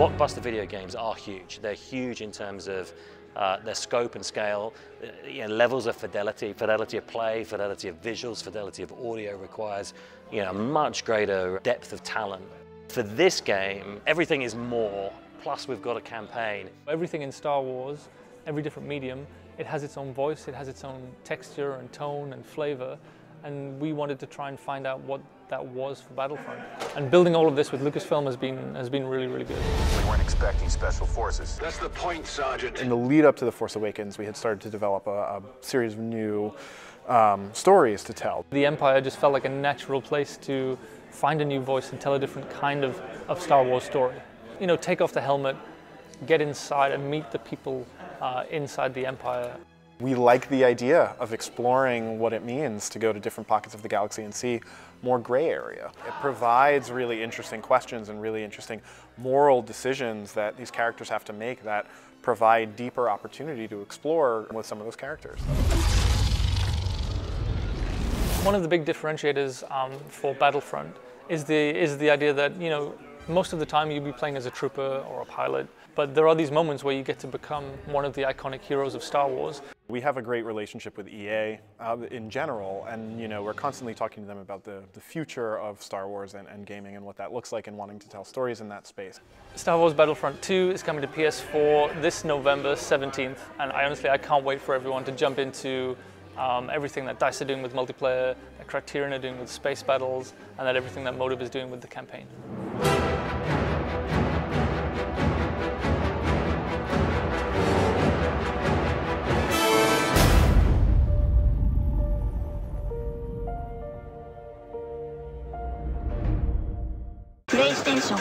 Blockbuster video games are huge. They're huge in terms of uh, their scope and scale, uh, you know, levels of fidelity, fidelity of play, fidelity of visuals, fidelity of audio requires you know, much greater depth of talent. For this game, everything is more, plus we've got a campaign. Everything in Star Wars, every different medium, it has its own voice, it has its own texture and tone and flavor, and we wanted to try and find out what that was for Battlefront. And building all of this with Lucasfilm has been has been really, really good. We weren't expecting special forces. That's the point, Sergeant. In the lead up to The Force Awakens, we had started to develop a, a series of new um, stories to tell. The Empire just felt like a natural place to find a new voice and tell a different kind of, of Star Wars story. You know, take off the helmet, get inside and meet the people uh, inside the Empire. We like the idea of exploring what it means to go to different pockets of the galaxy and see more gray area. It provides really interesting questions and really interesting moral decisions that these characters have to make that provide deeper opportunity to explore with some of those characters. One of the big differentiators um, for Battlefront is the, is the idea that, you know, most of the time you'll be playing as a trooper or a pilot, but there are these moments where you get to become one of the iconic heroes of Star Wars. We have a great relationship with EA uh, in general, and you know we're constantly talking to them about the, the future of Star Wars and, and gaming and what that looks like and wanting to tell stories in that space. Star Wars Battlefront 2 is coming to PS4 this November 17th, and I honestly I can't wait for everyone to jump into um, everything that DICE are doing with multiplayer, that Criterion are doing with space battles, and that everything that Motive is doing with the campaign. 英雄